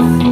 off.